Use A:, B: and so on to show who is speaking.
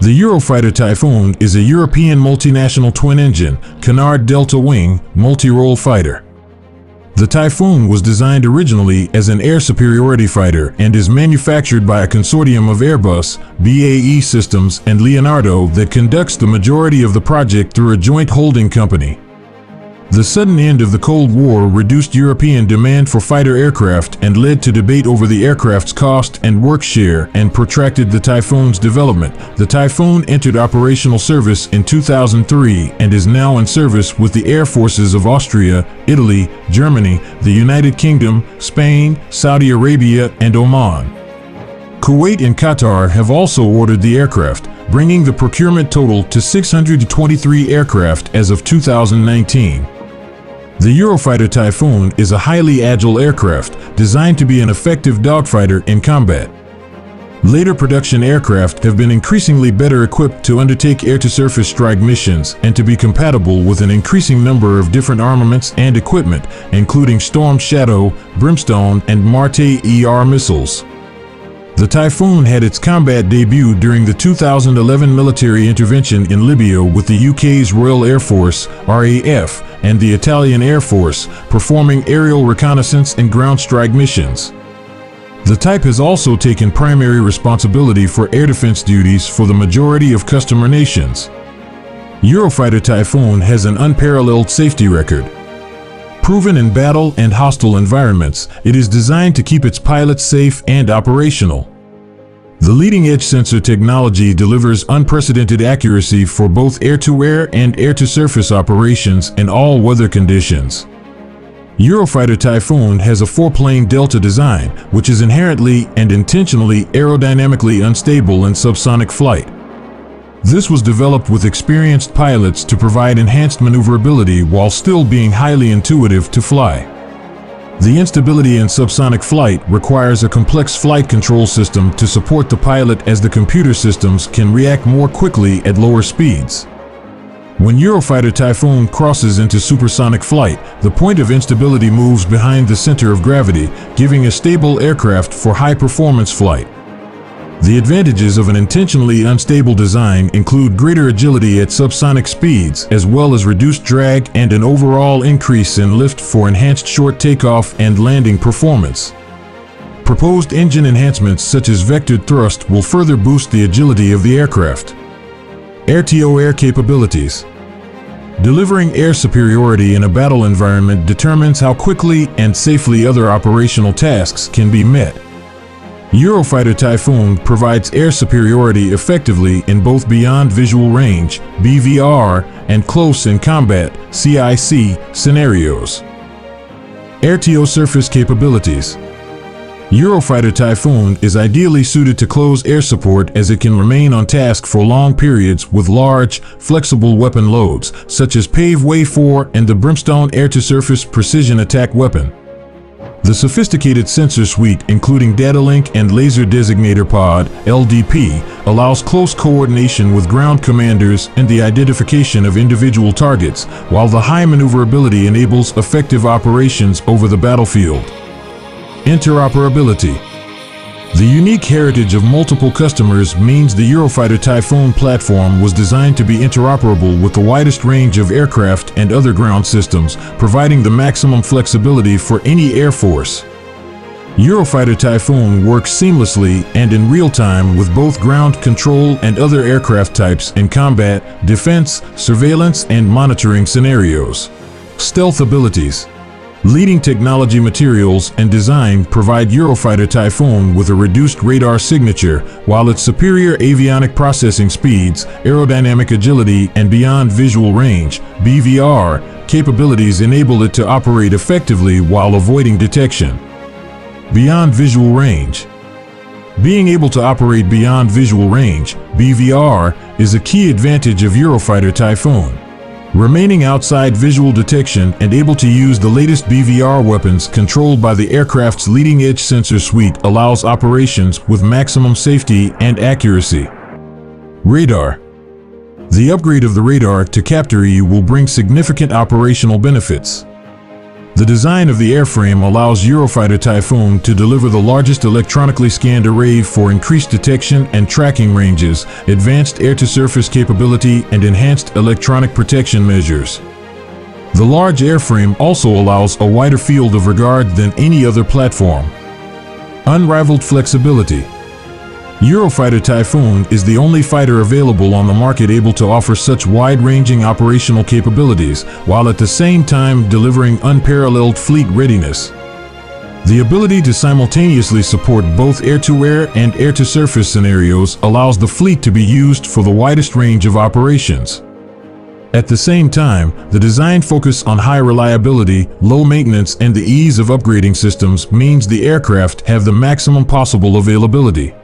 A: The Eurofighter Typhoon is a European multinational twin-engine, Canard Delta Wing, multi-role fighter. The Typhoon was designed originally as an air superiority fighter and is manufactured by a consortium of Airbus, BAE Systems, and Leonardo that conducts the majority of the project through a joint holding company. The sudden end of the Cold War reduced European demand for fighter aircraft and led to debate over the aircraft's cost and work share and protracted the Typhoon's development. The Typhoon entered operational service in 2003 and is now in service with the air forces of Austria, Italy, Germany, the United Kingdom, Spain, Saudi Arabia, and Oman. Kuwait and Qatar have also ordered the aircraft, bringing the procurement total to 623 aircraft as of 2019. The Eurofighter Typhoon is a highly agile aircraft designed to be an effective dogfighter in combat. Later production aircraft have been increasingly better equipped to undertake air-to-surface strike missions and to be compatible with an increasing number of different armaments and equipment, including Storm Shadow, Brimstone, and Marte-ER missiles. The Typhoon had its combat debut during the 2011 military intervention in Libya with the UK's Royal Air Force, RAF, and the Italian Air Force, performing aerial reconnaissance and ground strike missions. The type has also taken primary responsibility for air defense duties for the majority of customer nations. Eurofighter Typhoon has an unparalleled safety record. Proven in battle and hostile environments, it is designed to keep its pilots safe and operational. The leading-edge sensor technology delivers unprecedented accuracy for both air-to-air and air-to-surface operations in all weather conditions. Eurofighter Typhoon has a foreplane delta design, which is inherently and intentionally aerodynamically unstable in subsonic flight. This was developed with experienced pilots to provide enhanced maneuverability while still being highly intuitive to fly. The instability in subsonic flight requires a complex flight control system to support the pilot as the computer systems can react more quickly at lower speeds. When Eurofighter Typhoon crosses into supersonic flight, the point of instability moves behind the center of gravity, giving a stable aircraft for high-performance flight. The advantages of an intentionally unstable design include greater agility at subsonic speeds, as well as reduced drag and an overall increase in lift for enhanced short takeoff and landing performance. Proposed engine enhancements such as vectored thrust will further boost the agility of the aircraft. Air-to-air capabilities. Delivering air superiority in a battle environment determines how quickly and safely other operational tasks can be met. Eurofighter Typhoon provides air superiority effectively in both beyond visual range BVR and close in combat CIC scenarios. Air-to surface capabilities Eurofighter Typhoon is ideally suited to close air support as it can remain on task for long periods with large, flexible weapon loads, such as Paveway 4 and the Brimstone air-to-surface precision attack weapon. The sophisticated sensor suite, including Data Link and Laser Designator Pod LDP, allows close coordination with ground commanders and the identification of individual targets, while the high maneuverability enables effective operations over the battlefield. Interoperability the unique heritage of multiple customers means the Eurofighter Typhoon platform was designed to be interoperable with the widest range of aircraft and other ground systems, providing the maximum flexibility for any air force. Eurofighter Typhoon works seamlessly and in real time with both ground control and other aircraft types in combat, defense, surveillance, and monitoring scenarios. Stealth abilities Leading technology materials and design provide Eurofighter Typhoon with a reduced radar signature, while its superior avionic processing speeds, aerodynamic agility, and beyond visual range BVR, capabilities enable it to operate effectively while avoiding detection. Beyond visual range being able to operate beyond visual range, BVR, is a key advantage of Eurofighter Typhoon. Remaining outside visual detection and able to use the latest BVR weapons controlled by the aircraft's leading-edge sensor suite allows operations with maximum safety and accuracy. Radar The upgrade of the radar to Captor E will bring significant operational benefits. The design of the airframe allows Eurofighter Typhoon to deliver the largest electronically scanned array for increased detection and tracking ranges, advanced air-to-surface capability, and enhanced electronic protection measures. The large airframe also allows a wider field of regard than any other platform. Unrivaled flexibility. Eurofighter Typhoon is the only fighter available on the market able to offer such wide-ranging operational capabilities, while at the same time delivering unparalleled fleet readiness. The ability to simultaneously support both air-to-air and air-to-surface scenarios allows the fleet to be used for the widest range of operations. At the same time, the design focus on high reliability, low maintenance, and the ease of upgrading systems means the aircraft have the maximum possible availability.